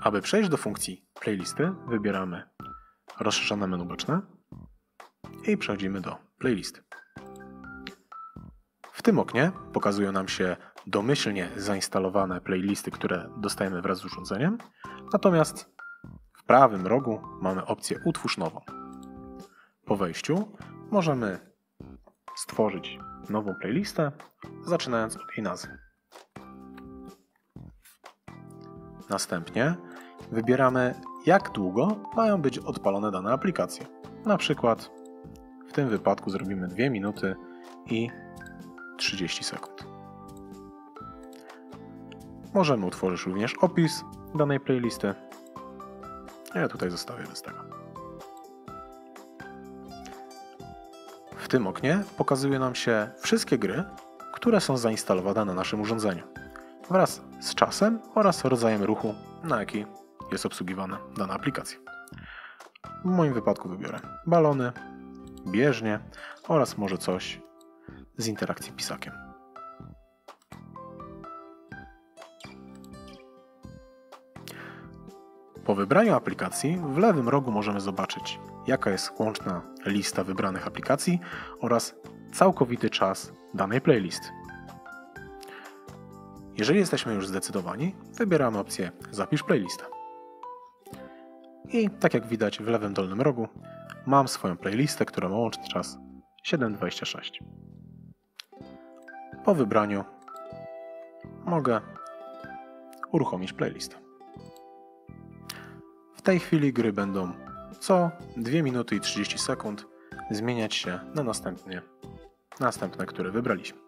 Aby przejść do funkcji playlisty, wybieramy rozszerzone menu boczne i przechodzimy do playlisty. W tym oknie pokazują nam się domyślnie zainstalowane playlisty, które dostajemy wraz z urządzeniem, natomiast w prawym rogu mamy opcję Utwórz nową. Po wejściu możemy stworzyć nową playlistę, zaczynając od jej nazwy. Następnie wybieramy, jak długo mają być odpalone dane aplikacje. Na przykład w tym wypadku zrobimy 2 minuty i 30 sekund. Możemy utworzyć również opis danej playlisty. Ja tutaj zostawię bez tego. W tym oknie pokazuje nam się wszystkie gry, które są zainstalowane na naszym urządzeniu, wraz z czasem oraz rodzajem ruchu, na jaki jest obsługiwana dana aplikacja. W moim wypadku wybiorę balony, bieżnie oraz może coś z interakcji pisakiem. Po wybraniu aplikacji w lewym rogu możemy zobaczyć, jaka jest łączna lista wybranych aplikacji oraz całkowity czas danej playlisty. Jeżeli jesteśmy już zdecydowani, wybieramy opcję Zapisz playlistę. I tak jak widać w lewym dolnym rogu, mam swoją playlistę, która ma łączny czas 7.26. Po wybraniu mogę uruchomić playlistę. W tej chwili gry będą co 2 minuty i 30 sekund zmieniać się na następnie, następne, które wybraliśmy.